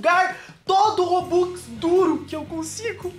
sugar todo o Robux duro que eu consigo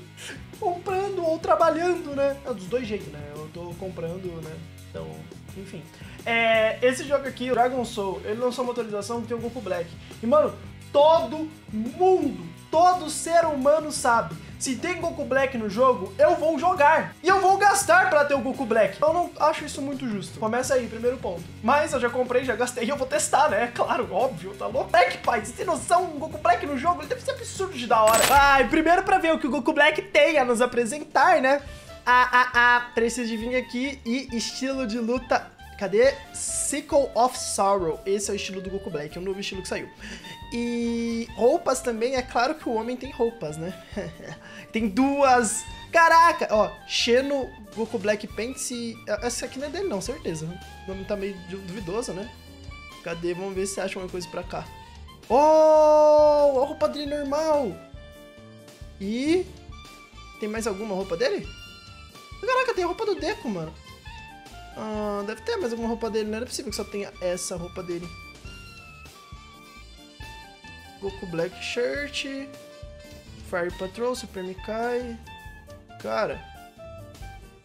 comprando ou trabalhando, né? É dos dois jeitos, né? Eu tô comprando, né? Então, enfim. É, esse jogo aqui, Dragon Soul, ele lançou uma atualização que tem o Goku Black. E, mano, todo mundo, todo ser humano sabe se tem Goku Black no jogo, eu vou jogar. E eu vou gastar pra ter o Goku Black. Eu não acho isso muito justo. Começa aí, primeiro ponto. Mas eu já comprei, já gastei e eu vou testar, né? Claro, óbvio, tá louco? Black, pai, você tem noção? Um Goku Black no jogo, ele deve ser absurdo de da hora. Ai, primeiro pra ver o que o Goku Black tem a nos apresentar, né? Ah, ah, ah, preciso de vir aqui e estilo de luta Cadê? Sickle of Sorrow. Esse é o estilo do Goku Black, é um novo estilo que saiu. E roupas também, é claro que o homem tem roupas, né? tem duas. Caraca! Ó, Xeno Goku Black Pants e. Essa aqui não é dele, não, certeza. O nome tá meio duvidoso, né? Cadê? Vamos ver se acha uma coisa pra cá. Oh! A roupa dele normal! E. Tem mais alguma roupa dele? Caraca, tem a roupa do Deco, mano. Ah, deve ter mais alguma roupa dele, não é possível que só tenha essa roupa dele. Goku Black Shirt, Fire Patrol, Super Mikai. Cara.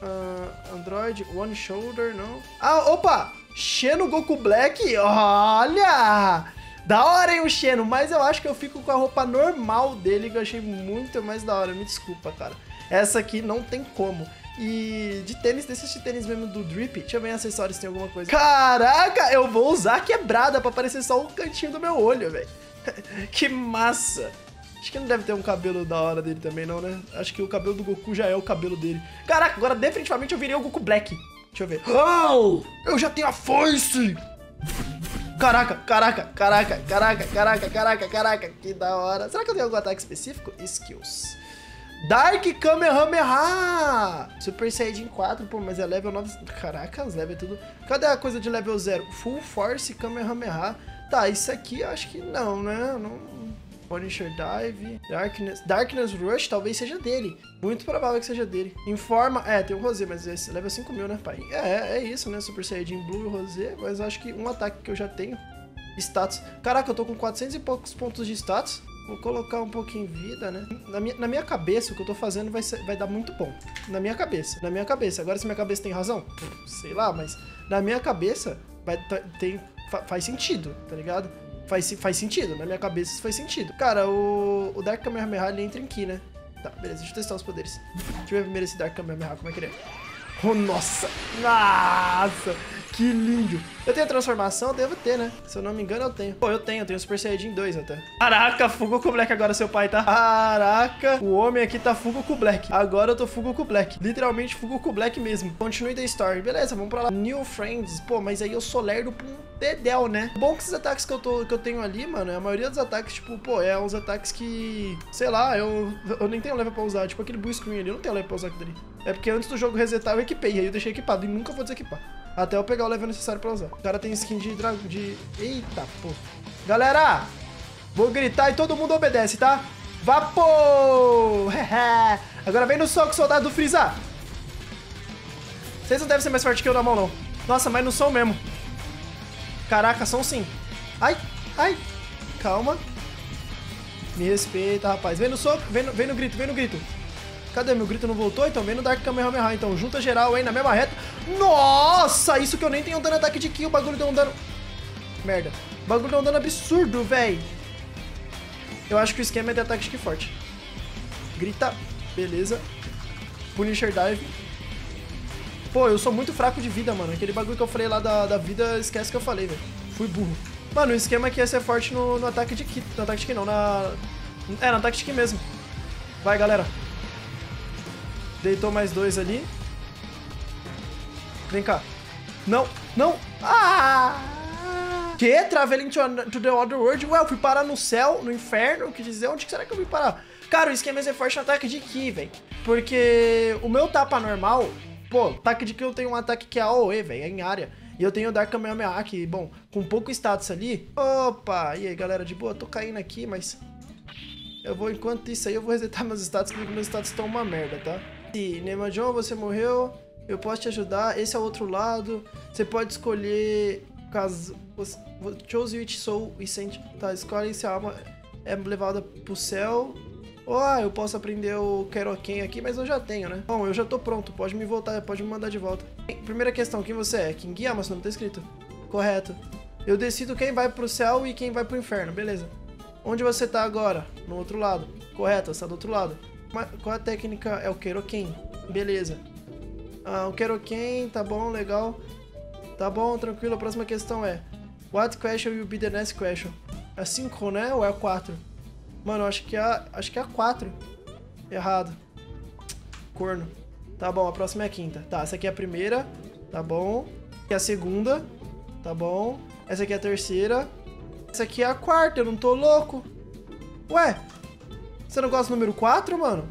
Uh, Android, One Shoulder, não. Ah, opa! Xeno Goku Black, olha! Da hora, hein, o Xeno, mas eu acho que eu fico com a roupa normal dele, que eu achei muito mais da hora. Me desculpa, cara. Essa aqui não tem como. E de tênis, desses de tênis mesmo do Drip, deixa eu ver em acessórios se tem alguma coisa. Caraca, eu vou usar quebrada pra aparecer só o cantinho do meu olho, velho. que massa. Acho que não deve ter um cabelo da hora dele também, não, né? Acho que o cabelo do Goku já é o cabelo dele. Caraca, agora definitivamente eu virei o Goku Black. Deixa eu ver. Oh! Eu já tenho a foice! Caraca, caraca, caraca, caraca, caraca, caraca, caraca. Que da hora. Será que eu tenho algum ataque específico? Skills. Dark Kamehameha! Super Saiyajin 4, pô, mas é level 9. Caraca, os level é tudo. Cadê a coisa de level 0? Full Force Kamehameha. Tá, isso aqui eu acho que não, né? Não. Punisher Dive, Darkness, Darkness Rush talvez seja dele. Muito provável que seja dele. Informa, é, tem o Rosé, mas esse level 5 mil, né, pai? É, é isso, né? Super Saiyajin Blue e Rosé, mas acho que um ataque que eu já tenho. Status. Caraca, eu tô com 400 e poucos pontos de status. Vou colocar um pouquinho de vida, né? Na minha, na minha cabeça, o que eu tô fazendo vai, ser, vai dar muito bom. Na minha cabeça. Na minha cabeça. Agora, se minha cabeça tem razão, sei lá, mas na minha cabeça vai, tem, faz sentido, tá ligado? Faz, faz sentido. Na minha cabeça isso faz sentido. Cara, o, o Dark Kamehameha, ele entra aqui, né? Tá, beleza. Deixa eu testar os poderes. Deixa eu ver primeiro esse Dark Kamehameha, como é que ele é. Oh, nossa! Nossa! Que lindo. Eu tenho transformação? Devo ter, né? Se eu não me engano, eu tenho. Pô, eu tenho. Eu tenho Super Saiyajin 2 até. Caraca, Fugoku Black agora, seu pai, tá? Caraca, o homem aqui tá Fugoku Black. Agora eu tô Fugoku Black. Literalmente Fugoku Black mesmo. Continue the story. Beleza, vamos pra lá. New Friends. Pô, mas aí eu sou lerdo pra um dedel, né? Bom que esses ataques que eu, tô, que eu tenho ali, mano, a maioria dos ataques, tipo, pô, é uns ataques que... Sei lá, eu, eu nem tenho level pra usar. Tipo, aquele Blue Screen ali, eu não tenho level pra usar ali. É porque antes do jogo resetar eu equipei, aí eu deixei equipado e nunca vou desequipar. Até eu pegar o level necessário pra usar. O cara tem skin de dragão. De... Eita, pô. Galera, vou gritar e todo mundo obedece, tá? Vapor! Agora vem no soco, soldado do Freeza. Vocês não devem ser mais fortes que eu na mão, não. Nossa, mas não são mesmo. Caraca, são sim. Ai, ai. Calma. Me respeita, rapaz. Vem no soco, vem no, vem no grito, vem no grito. Cadê? Meu grito não voltou? Então vem no Dark Kamehameha. Então junta geral aí na mesma reta. Nossa, isso que eu nem tenho dano ataque de kill. O bagulho deu um dano... Merda. O bagulho deu um dano absurdo, véi. Eu acho que o esquema é de ataque de forte. Grita. Beleza. Punisher Dive. Pô, eu sou muito fraco de vida, mano. Aquele bagulho que eu falei lá da, da vida, esquece que eu falei, velho. Fui burro. Mano, o esquema aqui é ser forte no, no ataque de ki. No ataque de ki não, na... É, no ataque de ki mesmo. Vai, galera. Deitou mais dois ali. Vem cá. Não, não. Ah! Que? Traveling to, to the other world? Ué, eu fui parar no céu, no inferno? Que dizer, onde será que eu fui parar? Cara, o esquema é forte ataque de Ki, velho. Porque o meu tapa normal, pô, ataque de Ki eu tenho um ataque que é AOE, velho, é em área. E eu tenho o Dark Kamehameha, que, bom, com pouco status ali. Opa, e aí, galera, de boa, tô caindo aqui, mas... Eu vou, enquanto isso aí, eu vou resetar meus status, porque meus status estão uma merda, tá? E Neymar John, você morreu. Eu posso te ajudar. Esse é o outro lado. Você pode escolher caso. Chose which soul e sente. Tá, escolhe se a alma. é levada pro céu. Ah, eu posso aprender o Keroken aqui, mas eu já tenho, né? Bom, eu já tô pronto, pode me voltar, pode me mandar de volta. Primeira questão, quem você é? King Yama, não tá escrito. Correto. Eu decido quem vai pro céu e quem vai pro inferno, beleza. Onde você tá agora? No outro lado. Correto, você tá do outro lado. Qual a técnica? É o Keroken. Beleza. Ah, o Keroken, tá bom, legal. Tá bom, tranquilo. A próxima questão é: What question will be the next question? É 5, né? Ou é 4? Mano, acho que é, acho que é a 4. Errado. Corno. Tá bom, a próxima é a quinta. Tá, essa aqui é a primeira. Tá bom. Aqui é a segunda. Tá bom. Essa aqui é a terceira. Essa aqui é a quarta, eu não tô louco. Ué, você não gosta do número 4, mano?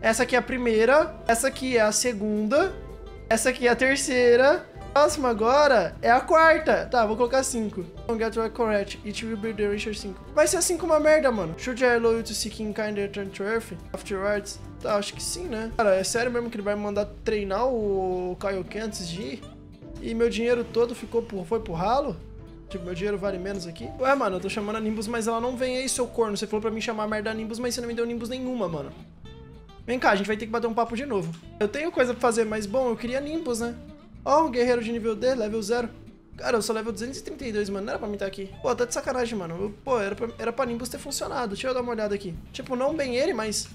Essa aqui é a primeira. Essa aqui é a segunda. Essa aqui é a terceira próxima agora é a quarta. Tá, vou colocar 5. Don't get right correct. It will be the Richard 5. Vai ser 5 uma merda, mano. Should I allow you to seek in kind return to Earth afterwards? Tá, acho que sim, né? Cara, é sério mesmo que ele vai me mandar treinar o Kaioken antes de ir? E meu dinheiro todo ficou por, foi pro ralo? Tipo, meu dinheiro vale menos aqui? Ué, mano, eu tô chamando a Nimbus, mas ela não vem aí, seu corno. Você falou pra mim chamar a merda Nimbus, mas você não me deu Nimbus nenhuma, mano. Vem cá, a gente vai ter que bater um papo de novo. Eu tenho coisa pra fazer, mas bom, eu queria Nimbus, né? Ó, oh, um guerreiro de nível D, level 0. Cara, eu sou level 232, mano. Não era pra mim estar aqui. Pô, tá de sacanagem, mano. Eu, pô, era pra, era pra Nimbus ter funcionado. Deixa eu dar uma olhada aqui. Tipo, não bem ele, mas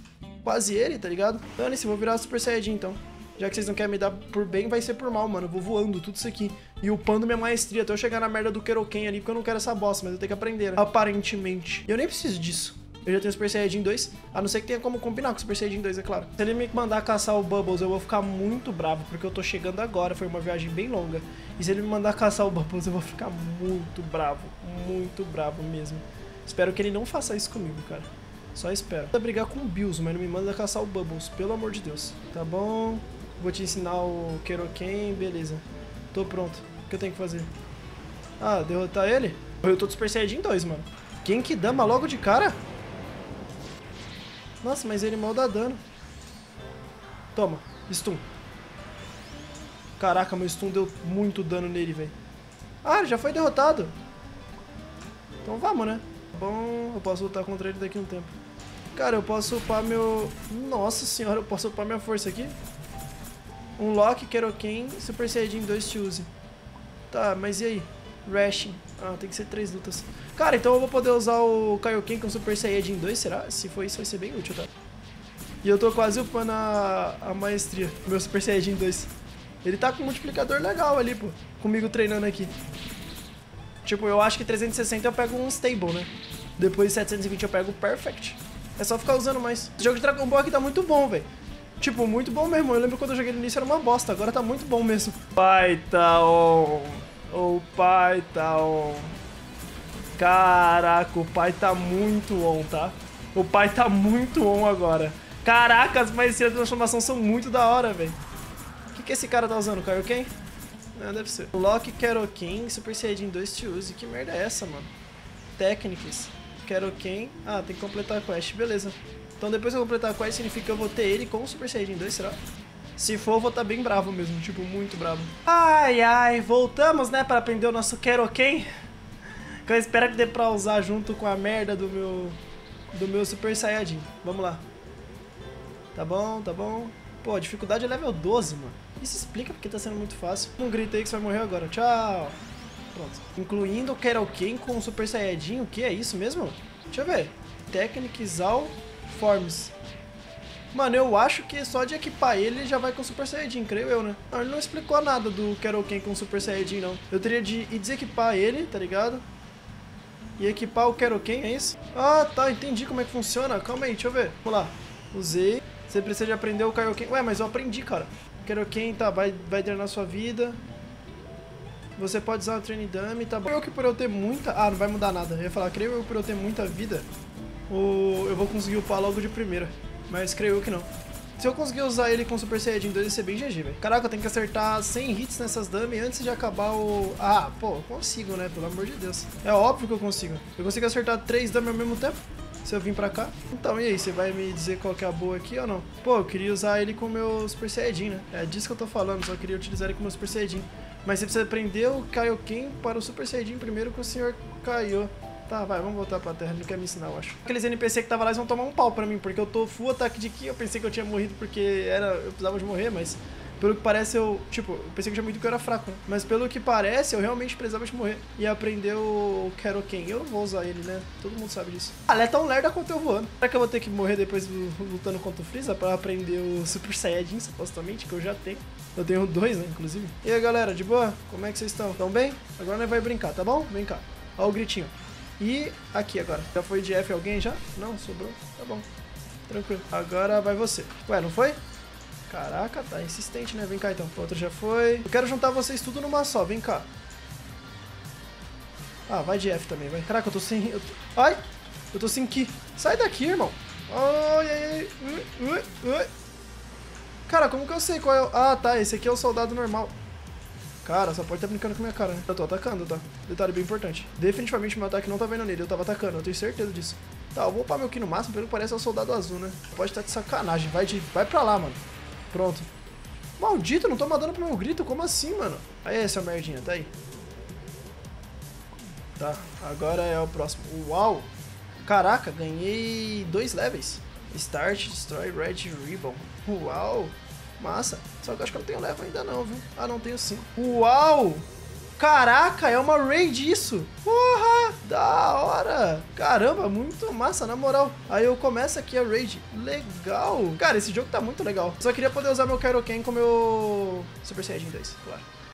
quase ele, tá ligado? Dane-se, vou virar Super Saiyajin, então. Já que vocês não querem me dar por bem, vai ser por mal, mano. Eu vou voando, tudo isso aqui. E upando minha maestria até eu chegar na merda do Keroken ali, porque eu não quero essa bosta, mas eu tenho que aprender, né? Aparentemente. E eu nem preciso disso. Eu já tenho Super Saiyajin 2, a não ser que tenha como combinar com o Super Saiyajin 2, é claro. Se ele me mandar caçar o Bubbles, eu vou ficar muito bravo, porque eu tô chegando agora, foi uma viagem bem longa. E se ele me mandar caçar o Bubbles, eu vou ficar muito bravo, muito bravo mesmo. Espero que ele não faça isso comigo, cara. Só espero. Vou brigar com o Bills, mas não me manda caçar o Bubbles, pelo amor de Deus. Tá bom? Vou te ensinar o Keroken, beleza. Tô pronto. O que eu tenho que fazer? Ah, derrotar ele? Eu tô de Super Saiyajin 2, mano. Quem que dama logo de cara? Nossa, mas ele mal dá dano. Toma, stun. Caraca, meu stun deu muito dano nele, velho. Ah, já foi derrotado. Então vamos, né? Bom, eu posso lutar contra ele daqui um tempo. Cara, eu posso upar meu... Nossa senhora, eu posso upar minha força aqui? Um Loki, Keroken, Super Saiyajin 2 te use. Tá, mas e aí? Rashing. Ah, tem que ser três lutas. Cara, então eu vou poder usar o Kaioken com Super Saiyajin 2, será? Se for isso, vai ser bem útil, tá? E eu tô quase upando a, a maestria, meu Super Saiyajin 2. Ele tá com um multiplicador legal ali, pô. Comigo treinando aqui. Tipo, eu acho que 360 eu pego um Stable, né? Depois de 720 eu pego o Perfect. É só ficar usando mais. Esse jogo de Dragon Ball aqui tá muito bom, velho. Tipo, muito bom mesmo. Eu lembro quando eu joguei no início era uma bosta. Agora tá muito bom mesmo. Vai, tá on. O pai tá on. Caraca, o pai tá muito on, tá? O pai tá muito on agora. Caraca, as maestrias de transformação são muito da hora, velho. O que, que esse cara tá usando? Kaioken? Ah, deve ser. Loki, Keroken, Super Saiyajin 2 te use. Que merda é essa, mano? Técnicas. Keroken. Ah, tem que completar a quest. Beleza. Então depois que eu completar a quest, significa que eu vou ter ele com o Super Saiyajin 2, será? Se for, eu vou estar tá bem bravo mesmo, tipo, muito bravo. Ai, ai, voltamos, né, para aprender o nosso Keroken. Que eu espero que dê pra usar junto com a merda do meu, do meu Super Saiyajin. Vamos lá. Tá bom, tá bom. Pô, a dificuldade é level 12, mano. Isso explica porque tá sendo muito fácil. Não grita aí que você vai morrer agora. Tchau. Pronto. Incluindo o Keroken com o Super Saiyajin, o que é isso mesmo? Deixa eu ver. Technics All Forms. Mano, eu acho que só de equipar ele já vai com Super Saiyajin, creio eu, né? Não, ele não explicou nada do Keroken com Super Saiyajin, não. Eu teria de ir desequipar ele, tá ligado? E equipar o Keroken, é isso? Ah, tá, entendi como é que funciona. Calma aí, deixa eu ver. Vamos lá. Usei. Você precisa de aprender o Kaioken. Ué, mas eu aprendi, cara. Keroken, tá, vai, vai drenar sua vida. Você pode usar o Training Dummy, tá bom. Eu que por eu ter muita... Ah, não vai mudar nada. Eu ia falar, creio eu por eu ter muita vida, o... eu vou conseguir upar logo de primeira. Mas creio que não. Se eu conseguir usar ele com Super Saiyajin 2, vai ser bem GG, velho. Caraca, eu tenho que acertar 100 hits nessas dummy antes de acabar o... Ah, pô, eu consigo, né? Pelo amor de Deus. É óbvio que eu consigo. Eu consigo acertar 3 dummy ao mesmo tempo? Se eu vim pra cá. Então, e aí? Você vai me dizer qual que é a boa aqui ou não? Pô, eu queria usar ele com o meu Super Saiyajin, né? É disso que eu tô falando, só queria utilizar ele com o meu Super Saiyajin. Mas você precisa aprender o Kaioken para o Super Saiyajin primeiro com o Sr. Kaio. Tá, vai, vamos voltar pra terra. Ele não quer me ensinar, eu acho. Aqueles NPC que tava lá, eles vão tomar um pau pra mim, porque eu tô full ataque de Ki. Eu pensei que eu tinha morrido porque era, eu precisava de morrer, mas pelo que parece, eu. Tipo, eu pensei que tinha morrido porque eu era fraco. Né? Mas pelo que parece, eu realmente precisava de morrer. E aprender o Keroken. Eu não vou usar ele, né? Todo mundo sabe disso. Ah, ele é tão lerda quanto eu voando. Será que eu vou ter que morrer depois lutando contra o Freeza pra aprender o Super Saiyajin, supostamente, que eu já tenho? Eu tenho dois, né, inclusive. E aí, galera, de boa? Como é que vocês estão? Tão bem? Agora nós vai brincar, tá bom? Vem cá. Ó o gritinho. E aqui agora. Já foi de F alguém já? Não, sobrou. Tá bom. Tranquilo. Agora vai você. Ué, não foi? Caraca, tá insistente, né? Vem cá então. O outro já foi. Eu quero juntar vocês tudo numa só. Vem cá. Ah, vai de F também, vai. Caraca, eu tô sem... Eu tô... Ai! Eu tô sem Ki. Sai daqui, irmão. Ai, ai, ai. Ui, ui, ui. Cara, como que eu sei qual é o... Ah, tá. Esse aqui é o soldado normal. Cara, pode estar tá brincando com a minha cara, né? Eu tô atacando, tá? Detalhe bem importante. Definitivamente meu ataque não tá vendo nele. Eu tava atacando, eu tenho certeza disso. Tá, eu vou upar meu Ki no máximo, pelo que parece é soldado azul, né? Pode estar tá de sacanagem. Vai, de... vai pra lá, mano. Pronto. Maldito, não tô mandando pro meu grito. Como assim, mano? Aí, seu merdinha, tá aí. Tá, agora é o próximo. Uau! Caraca, ganhei dois levels. Start, Destroy, Red Ribbon. Uau! Massa. Só que eu acho que eu não tenho level ainda não, viu? Ah, não, tenho sim. Uau! Caraca, é uma raid isso! Porra! Da hora! Caramba, muito massa, na moral. Aí eu começo aqui a raid. Legal! Cara, esse jogo tá muito legal. Só queria poder usar meu Kaioken com meu Super Saiyajin 2, claro.